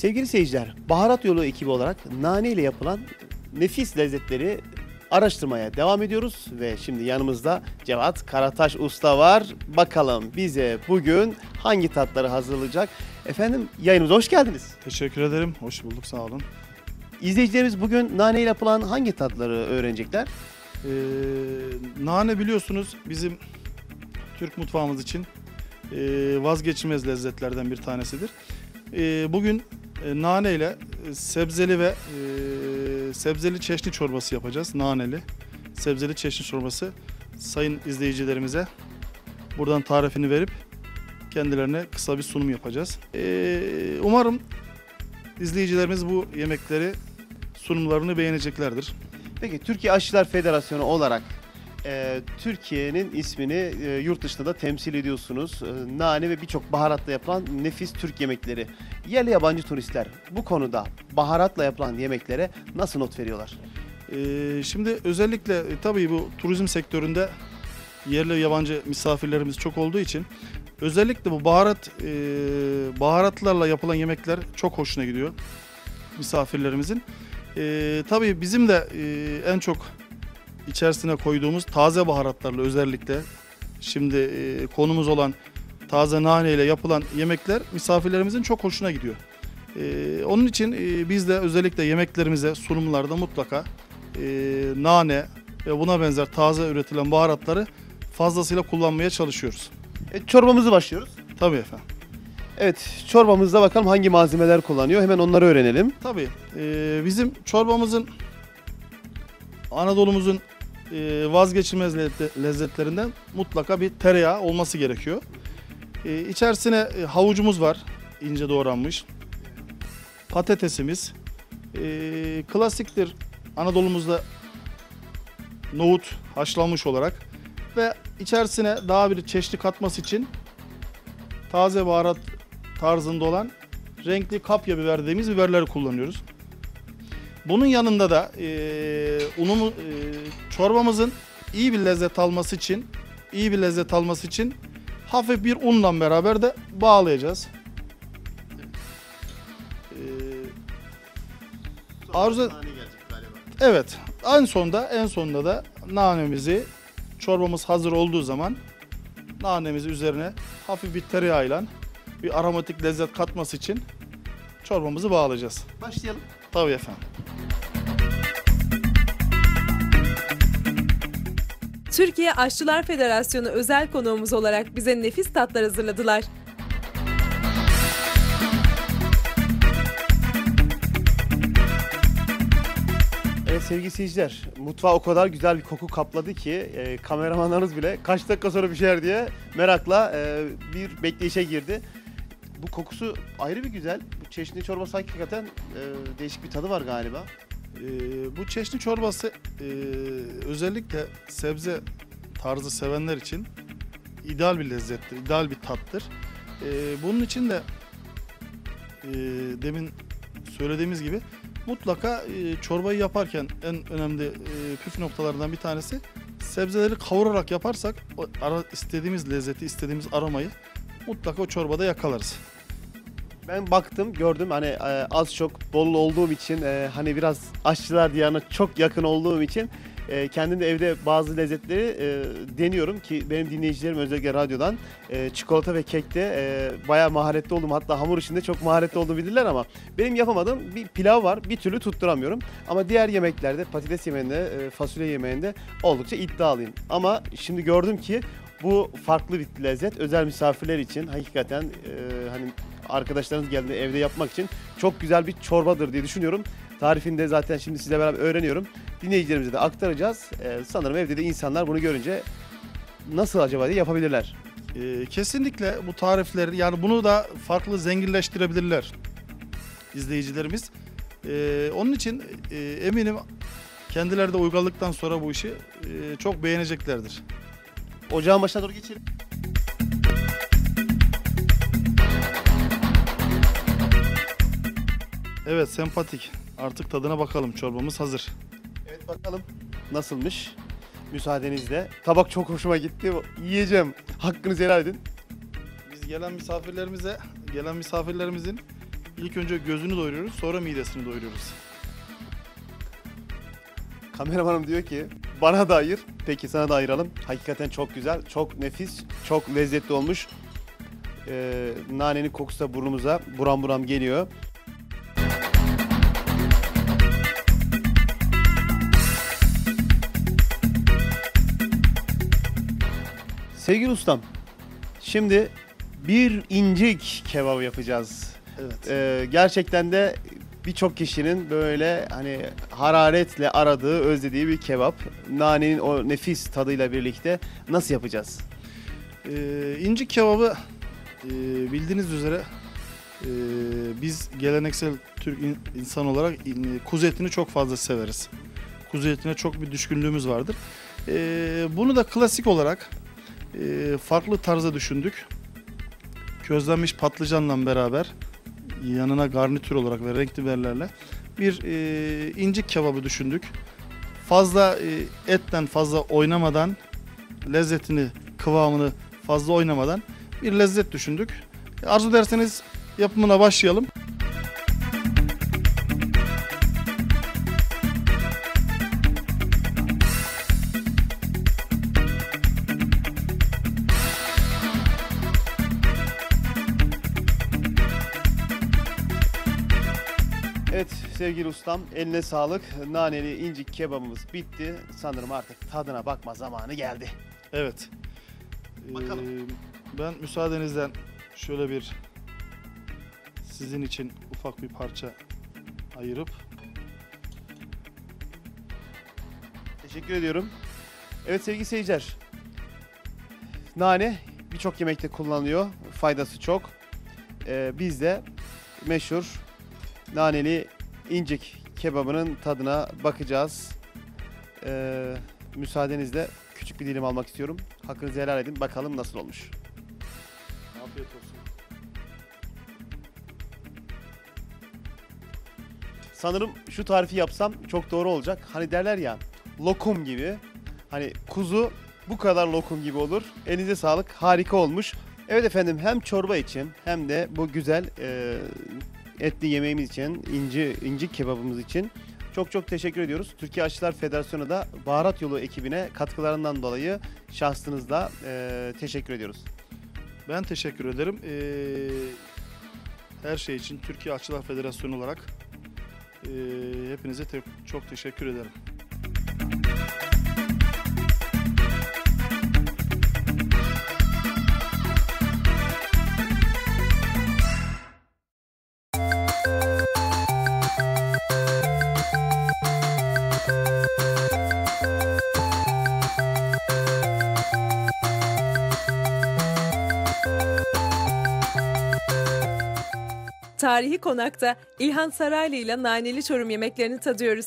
Sevgili seyirciler, Baharat Yolu ekibi olarak nane ile yapılan nefis lezzetleri araştırmaya devam ediyoruz ve şimdi yanımızda Cevat Karataş Usta var. Bakalım bize bugün hangi tatları hazırlayacak? Efendim yayınımıza hoş geldiniz. Teşekkür ederim. Hoş bulduk. Sağ olun. İzleyicilerimiz bugün nane ile yapılan hangi tatları öğrenecekler? Ee, nane biliyorsunuz bizim Türk mutfağımız için e, vazgeçilmez lezzetlerden bir tanesidir. E, bugün nane ile e, sebzeli ve e, sebzeli çeşni çorbası yapacağız. Naneli sebzeli çeşni çorbası sayın izleyicilerimize buradan tarifini verip kendilerine kısa bir sunum yapacağız. E, umarım izleyicilerimiz bu yemekleri sunumlarını beğeneceklerdir. Peki Türkiye Aşçılar Federasyonu olarak e, Türkiye'nin ismini e, yurt dışında da temsil ediyorsunuz. E, nane ve birçok baharatla yapılan nefis Türk yemekleri. Yerli yabancı turistler bu konuda baharatla yapılan yemeklere nasıl not veriyorlar? Ee, şimdi özellikle e, tabii bu turizm sektöründe yerli yabancı misafirlerimiz çok olduğu için özellikle bu baharat e, baharatlarla yapılan yemekler çok hoşuna gidiyor misafirlerimizin. E, tabii bizim de e, en çok içerisine koyduğumuz taze baharatlarla özellikle şimdi e, konumuz olan taze nane ile yapılan yemekler misafirlerimizin çok hoşuna gidiyor. E, onun için e, biz de özellikle yemeklerimize sunumlarda mutlaka e, nane ve buna benzer taze üretilen baharatları fazlasıyla kullanmaya çalışıyoruz. E, çorbamızı başlıyoruz. Tabii efendim. Evet çorbamızda bakalım hangi malzemeler kullanıyor hemen onları öğrenelim. Tabii e, bizim çorbamızın Anadolu'muzun e, vazgeçilmez lezze- lezzetlerinden mutlaka bir tereyağı olması gerekiyor. E, içerisine e, havucumuz var ince doğranmış. Patatesimiz. Klasiktir Anadolu'muzda nohut haşlanmış olarak ve içerisine daha bir çeşni katması için taze baharat tarzında olan renkli kapya biber dediğimiz biberleri kullanıyoruz. Bunun yanında da eee unumu, eee, çorbamızın iyi bir lezzet alması için iyi bir lezzet alması için hafif bir unla beraber de bağlayacağız. Eee, Arzu- evet, en sonda en sonda da nanemizi çorbamız hazır olduğu zaman nanemizi üzerine hafif bir tereyağıyla bir aromatik lezzet katması için çorbamızı bağlayacağız. Başlayalım. Tabii efendim. Türkiye Aşçılar Federasyonu özel konuğumuz olarak bize nefis tatlar hazırladılar. Evet sevgili seyirciler, mutfağı o kadar güzel bir koku kapladı ki e, kameramanlarımız bile kaç dakika sonra pişer diye merakla e, bir bekleyişe girdi. Bu kokusu ayrı bir güzel. Bu çeşitli çorbası hakikaten e, değişik bir tadı var galiba. Ee, bu çeşni çorbası e, özellikle sebze tarzı sevenler için ideal bir lezzettir, ideal bir tattır. Ee, bunun için de e, demin söylediğimiz gibi mutlaka e, çorbayı yaparken en önemli e, püf noktalarından bir tanesi sebzeleri kavurarak yaparsak o ara, istediğimiz lezzeti, istediğimiz aromayı mutlaka o çorbada yakalarız. Ben baktım, gördüm hani e, az çok bol olduğum için e, hani biraz aşçılar diyarına çok yakın olduğum için e, kendim de evde bazı lezzetleri e, deniyorum ki benim dinleyicilerim özellikle radyodan e, çikolata ve kekte e, bayağı maharetli oldum. Hatta hamur işinde çok maharetli olduğumu bilirler ama benim yapamadığım bir pilav var. Bir türlü tutturamıyorum. Ama diğer yemeklerde patates yemeğinde, e, fasulye yemeğinde oldukça iddialıyım. Ama şimdi gördüm ki bu farklı bir lezzet. Özel misafirler için hakikaten e, hani arkadaşlarınız geldiğinde evde yapmak için çok güzel bir çorbadır diye düşünüyorum. Tarifini de zaten şimdi sizle beraber öğreniyorum. Dinleyicilerimize de aktaracağız. Ee, sanırım evde de insanlar bunu görünce nasıl acaba diye yapabilirler. Ee, kesinlikle bu tarifleri yani bunu da farklı zenginleştirebilirler izleyicilerimiz. Ee, onun için e, eminim kendileri de uygulandıktan sonra bu işi e, çok beğeneceklerdir. Ocağın başına doğru geçelim. Evet sempatik. Artık tadına bakalım. Çorbamız hazır. Evet bakalım nasılmış. Müsaadenizle. Tabak çok hoşuma gitti. Yiyeceğim. Hakkınızı helal edin. Biz gelen misafirlerimize, gelen misafirlerimizin ilk önce gözünü doyuruyoruz sonra midesini doyuruyoruz. Kameramanım diyor ki bana da ayır. Peki sana da ayıralım. Hakikaten çok güzel, çok nefis, çok lezzetli olmuş. Ee, nanenin kokusu da burnumuza buram buram geliyor. Sevgili ustam, şimdi bir incik kebabı yapacağız. Evet. Ee, gerçekten de birçok kişinin böyle hani hararetle aradığı, özlediği bir kebap. Nanenin o nefis tadıyla birlikte nasıl yapacağız? Ee, incik kebabı e, bildiğiniz üzere e, biz geleneksel Türk in- insan olarak in- kuzu etini çok fazla severiz. Kuzu etine çok bir düşkünlüğümüz vardır. Ee, bunu da klasik olarak e, farklı tarza düşündük. Közlenmiş patlıcanla beraber yanına garnitür olarak ve renkli biberlerle bir e, incik kebabı düşündük. Fazla e, etten fazla oynamadan lezzetini, kıvamını fazla oynamadan bir lezzet düşündük. Arzu ederseniz yapımına başlayalım. Evet sevgili ustam eline sağlık. Naneli incik kebabımız bitti. Sanırım artık tadına bakma zamanı geldi. Evet. Bakalım. Ee, ben müsaadenizden şöyle bir sizin için ufak bir parça ayırıp Teşekkür ediyorum. Evet sevgili seyirciler. Nane birçok yemekte kullanılıyor. Faydası çok. Ee, biz de meşhur naneli incik kebabının tadına bakacağız. Ee, müsaadenizle küçük bir dilim almak istiyorum. Hakkınızı helal edin. Bakalım nasıl olmuş. afiyet olsun. Sanırım şu tarifi yapsam çok doğru olacak. Hani derler ya lokum gibi. Hani kuzu bu kadar lokum gibi olur. Elinize sağlık. Harika olmuş. Evet efendim hem çorba için hem de bu güzel e, etli yemeğimiz için, inci inci kebabımız için çok çok teşekkür ediyoruz. Türkiye Aşçılar Federasyonu da Baharat Yolu ekibine katkılarından dolayı şahsınızla e, teşekkür ediyoruz. Ben teşekkür ederim. Ee, her şey için Türkiye Aşçılar Federasyonu olarak ee, hepinize te- çok teşekkür ederim. Tarihi konakta İlhan Saraylı ile naneli çorum yemeklerini tadıyoruz.